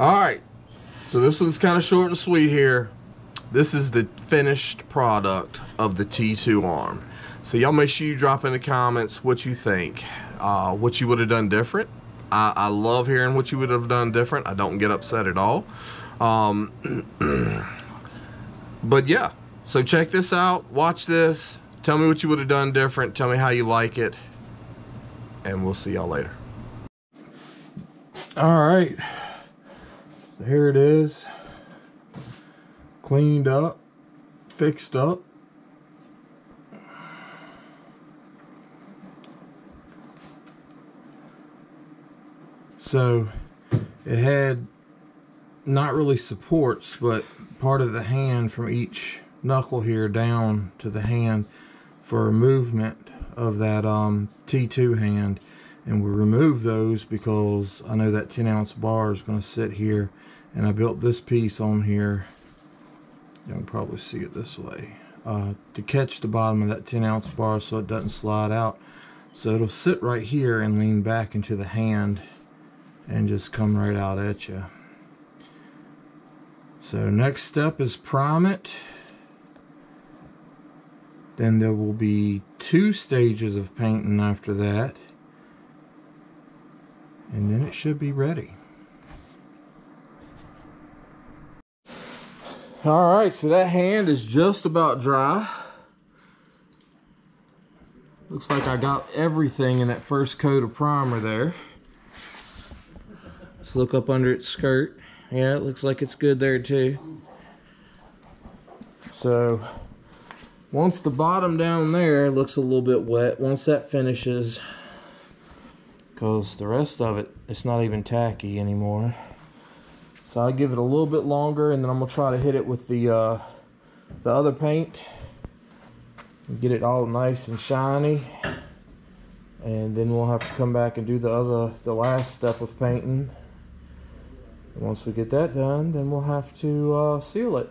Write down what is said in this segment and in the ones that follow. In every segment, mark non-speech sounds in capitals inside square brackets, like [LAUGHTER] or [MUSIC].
All right, so this one's kind of short and sweet here. This is the finished product of the T2 arm. So y'all make sure you drop in the comments what you think, uh, what you would have done different. I, I, love hearing what you would have done different. I don't get upset at all. Um, [CLEARS THROAT] but yeah, so check this out. Watch this. Tell me what you would have done different. Tell me how you like it. And we'll see y'all later. All right. Here it is. Cleaned up. Fixed up. So it had not really supports, but part of the hand from each knuckle here down to the hand for movement of that um, T2 hand. And we removed those because I know that 10 ounce bar is going to sit here. And I built this piece on here. You can probably see it this way. Uh, to catch the bottom of that 10 ounce bar so it doesn't slide out. So it'll sit right here and lean back into the hand and just come right out at you. So next step is prime it. Then there will be two stages of painting after that. And then it should be ready. Alright, so that hand is just about dry. Looks like I got everything in that first coat of primer there. Let's look up under its skirt. Yeah, it looks like it's good there too. So, once the bottom down there looks a little bit wet, once that finishes, because the rest of it, it's not even tacky anymore. So I give it a little bit longer and then I'm gonna try to hit it with the uh, the other paint. And get it all nice and shiny. And then we'll have to come back and do the other, the last step of painting. And once we get that done, then we'll have to uh, seal it.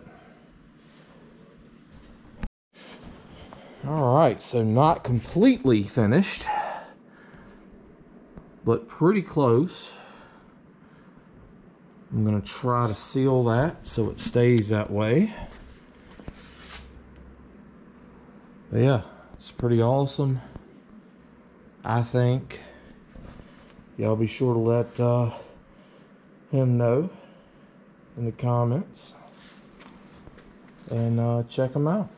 All right, so not completely finished, but pretty close. I'm gonna try to seal that so it stays that way. But yeah, it's pretty awesome. I think. Y'all be sure to let uh, him know in the comments and uh, check him out.